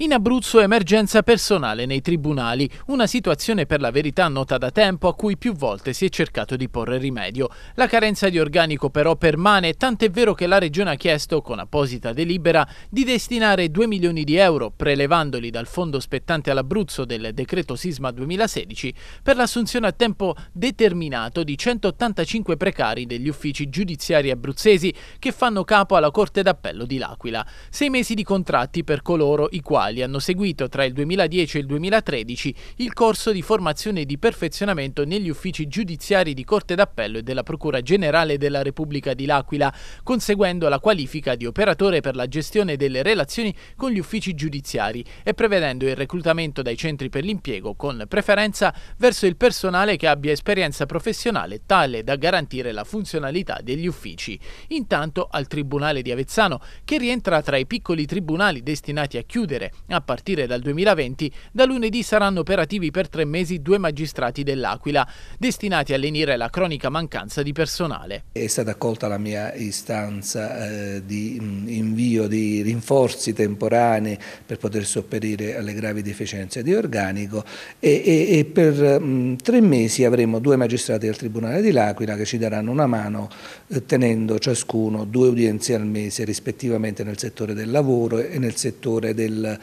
In Abruzzo emergenza personale nei tribunali, una situazione per la verità nota da tempo a cui più volte si è cercato di porre rimedio. La carenza di organico però permane, tant'è vero che la Regione ha chiesto, con apposita delibera, di destinare 2 milioni di euro, prelevandoli dal fondo spettante all'Abruzzo del decreto Sisma 2016, per l'assunzione a tempo determinato di 185 precari degli uffici giudiziari abruzzesi che fanno capo alla Corte d'Appello di L'Aquila. Sei mesi di contratti per coloro i quali quali hanno seguito tra il 2010 e il 2013 il corso di formazione e di perfezionamento negli uffici giudiziari di Corte d'Appello e della Procura Generale della Repubblica di L'Aquila, conseguendo la qualifica di operatore per la gestione delle relazioni con gli uffici giudiziari e prevedendo il reclutamento dai centri per l'impiego con preferenza verso il personale che abbia esperienza professionale tale da garantire la funzionalità degli uffici. Intanto al Tribunale di Avezzano, che rientra tra i piccoli tribunali destinati a chiudere a partire dal 2020, da lunedì saranno operativi per tre mesi due magistrati dell'Aquila, destinati a lenire la cronica mancanza di personale. È stata accolta la mia istanza eh, di mh, invio di rinforzi temporanei per poter sopperire alle gravi deficienze di organico e, e, e per mh, tre mesi avremo due magistrati del Tribunale di L'Aquila che ci daranno una mano eh, tenendo ciascuno due udienze al mese rispettivamente nel settore del lavoro e nel settore del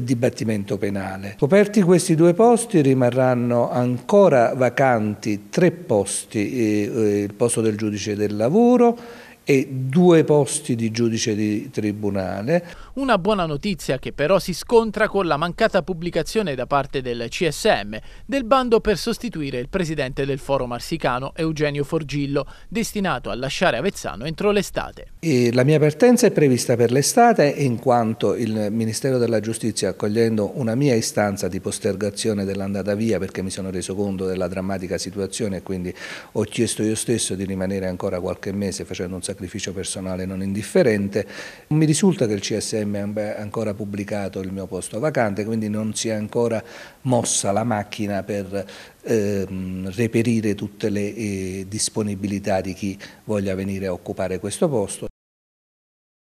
dibattimento penale. Coperti questi due posti rimarranno ancora vacanti tre posti, eh, eh il posto del giudice del lavoro e due posti di giudice di tribunale. Una buona notizia che però si scontra con la mancata pubblicazione da parte del CSM del bando per sostituire il presidente del Foro Marsicano Eugenio Forgillo, destinato a lasciare Avezzano entro l'estate. La mia partenza è prevista per l'estate in quanto il Ministero della Giustizia, accogliendo una mia istanza di postergazione dell'andata via perché mi sono reso conto della drammatica situazione e quindi ho chiesto io stesso di rimanere ancora qualche mese facendo un sacrificio personale non indifferente. Mi risulta che il CSM abbia ancora pubblicato il mio posto vacante, quindi non si è ancora mossa la macchina per ehm, reperire tutte le eh, disponibilità di chi voglia venire a occupare questo posto.